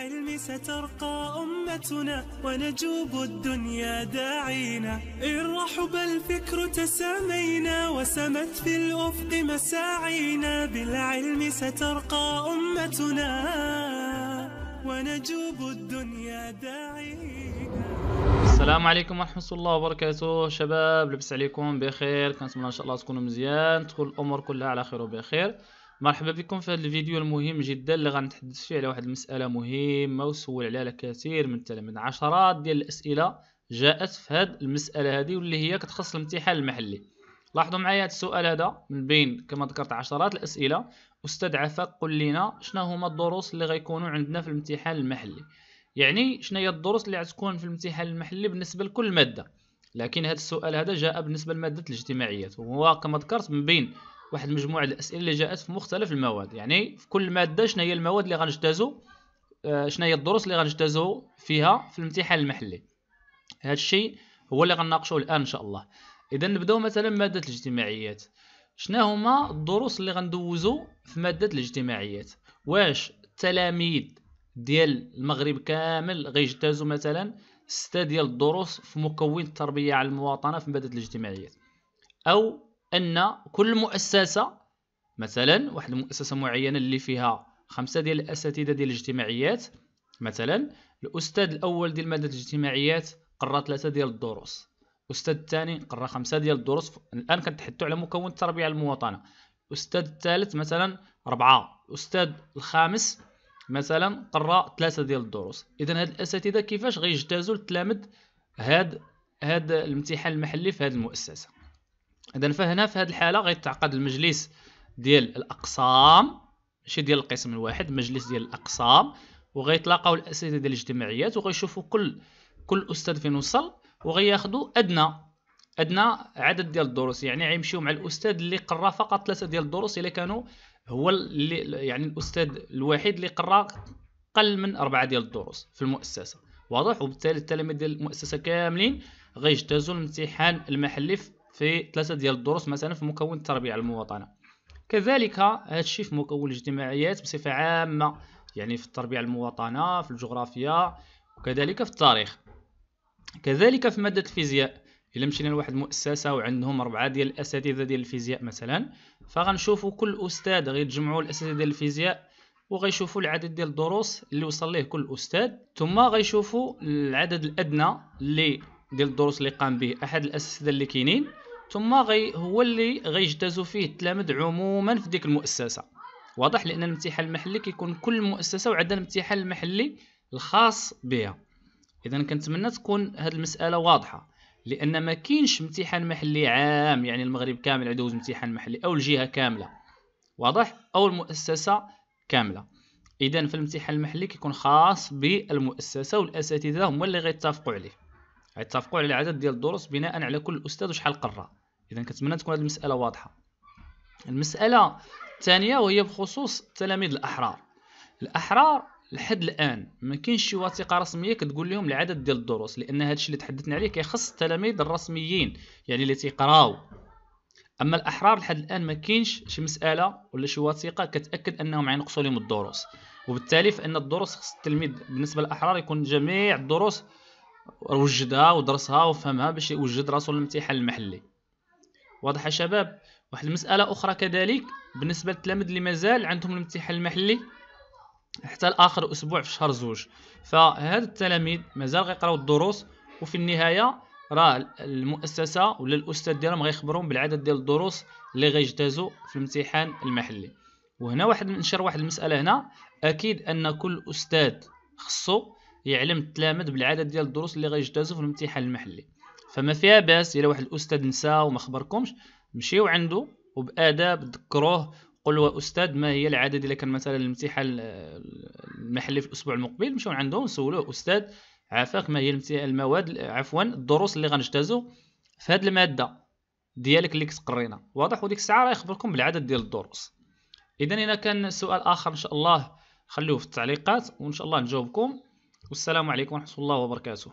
بالعلم سترقى أمتنا ونجوب الدنيا داعينا. إن رحب الفكر تسامينا وسمت في الأفق مساعينا. بالعلم سترقى أمتنا ونجوب الدنيا داعينا. السلام عليكم ورحمة الله وبركاته. شباب لبس عليكم بخير. كنتمنى إن شاء الله تكونوا مزيان. تكون الأمور كلها على خير وبخير. مرحبا بكم في هذا الفيديو المهم جدا اللي غنتحدث فيه على واحد المسألة مهمة وسول عليها الكثير من التلاميذ عشرات ديال الأسئلة جاءت في هذه المسألة هذه واللي هي كتخص الامتحان المحلي. لاحظوا معايا هذا السؤال هذا من بين كما ذكرت عشرات الأسئلة. أستاذ عفاق قل لنا شنو هما الدروس اللي غيكونوا عندنا في الامتحان المحلي؟ يعني شنو هي الدروس اللي غتكون في الامتحان المحلي بالنسبة لكل مادة؟ لكن هذا السؤال هذا جاء بالنسبة لماده الاجتماعيات وهو كما ذكرت من بين واحد مجموعة الأسئلة اللي جاءت في مختلف المواد. يعني في كل مادة شنو هي المواد اللي غنجتازوا آه، شنو هي الدروس اللي غنجتازوا فيها في الامتحان المحلي. هذا الشيء هو اللي غنناقشوه الآن إن شاء الله. إذا نبدأو مثلا ماده الاجتماعيات. شنو هما الدروس اللي غندوزو في مادة الاجتماعيات؟ واش التلاميذ ديال المغرب كامل غيجتازوا مثلا ستة ديال الدروس في مكون التربية على المواطنة في مادة الاجتماعيات؟ أو أن كل مؤسسة مثلا واحد المؤسسة معينة اللي فيها خمسة ديال الأساتذة ديال الاجتماعيات مثلا الأستاذ الأول ديال مادة الاجتماعيات قرا ثلاثة ديال الدروس الأستاذ الثاني قرا خمسة ديال الدروس الآن كنتحدثوا على مكون التربية على المواطنة الأستاذ الثالث مثلا أربعة الأستاذ الخامس مثلا قرا ثلاثة ديال الدروس. اذا هاد الأساتذة كيفاش غيجتازوا التلاميذ هاد هاد الامتحان المحلي في هاد المؤسسة؟ إذا فهنا في هاد الحالة غيتعقد المجلس ديال الأقسام ماشي ديال القسم الواحد مجلس ديال الأقسام وغيتلاقاو الأساتذة ديال الاجتماعيات وغيشوفوا كل كل أستاذ فين وصل وغياخذوا أدنى أدنى عدد ديال الدروس يعني غيمشيو مع الأستاذ اللي قرا فقط ثلاثة ديال الدروس إلا كانوا هو اللي يعني الأستاذ الوحيد اللي قرا قل من أربعة ديال الدروس في المؤسسة. واضح؟ وبالتالي التلاميذ ديال المؤسسة كاملين غيجتازوا الامتحان المحلي في ثلاثة ديال الدروس مثلا في مكون التربيه على المواطنة. كذلك هذا في مكون الاجتماعيات بصفة عامة يعني في التربيه على المواطنة في الجغرافيا وكذلك في التاريخ. كذلك في مادة الفيزياء إلا مشينا لواحد المؤسسة وعندهم أربعة ديال الأساتذة ديال الفيزياء مثلا فغنشوفوا كل أستاذ غيتجمعوا الأساتذة ديال الفيزياء وغيشوفوا العدد ديال الدروس اللي وصل ليه كل أستاذ ثم غيشوفوا العدد الأدنى اللي ديال الدروس اللي قام به أحد الأساتذة اللي كاينين. ثم غي هو اللي غيجتازوا فيه التلاميذ عموما في ديك المؤسسة. واضح لأن الامتحان المحلي كيكون كل مؤسسة وعندها الامتحان المحلي الخاص بها. إذا كنتمنى تكون هذه المسألة واضحة لأن ما كاينش امتحان محلي عام يعني المغرب كامل يدوز امتحان محلي أو الجهة كاملة. واضح؟ أو المؤسسة كاملة. إذا في الامتحان المحلي كيكون خاص بالمؤسسة والأساتذة هما اللي غيتفقوا عليه. غيتفقوا على العدد ديال الدروس بناء على كل أستاذ وشحال قرا. اذا كنتمنى تكون هذه المسألة واضحة. المسألة الثانية وهي بخصوص التلاميذ الأحرار. الأحرار لحد الآن ما كاينش شي وثيقة رسمية كتقول لهم العدد ديال الدروس لأن هذا الشيء اللي تحدثنا عليه كيخص التلاميذ الرسميين يعني اللي تيقراو. أما الأحرار لحد الآن ما كاينش شي مسألة ولا شي وثيقة كتأكد أنهم غينقصوا لهم الدروس. وبالتالي فإن الدروس خص التلميذ بالنسبة للأحرار يكون جميع الدروس وجدها ودرسها وفهمها باش يوجد راسو للامتحان المحلي. واضح يا شباب؟ واحد المسألة أخرى كذلك بالنسبة للتلاميذ اللي مازال عندهم الامتحان المحلي حتى لاخر أسبوع في شهر زوج. فهاد التلاميذ مازال غيقراو الدروس وفي النهاية راه المؤسسة ولا الأستاذ ديالهم غيخبرهم بالعدد ديال الدروس اللي غيجتازوا في الامتحان المحلي. وهنا واحد نشر واحد المسألة هنا أكيد أن كل أستاذ خصو يعلم التلاميذ بالعدد ديال الدروس اللي غيجتازوا في الامتحان المحلي. فما فيها باس إلا واحد الأستاذ نسى وما خبركمش مشيو عنده وبآداب ذكروه له أستاذ ما هي العدد اذا كان مثلا الامتحان المحلي في الأسبوع المقبل؟ مشاو عندهم سولوه أستاذ عافاك ما هي المواد عفوا الدروس اللي غنجتازو في هذه المادة ديالك اللي كتقرينا. واضح؟ وديك الساعة راه يخبركم بالعدد ديال الدروس. اذا اذا كان سؤال آخر إن شاء الله خلوه في التعليقات وإن شاء الله نجاوبكم. والسلام عليكم ورحمة الله وبركاته.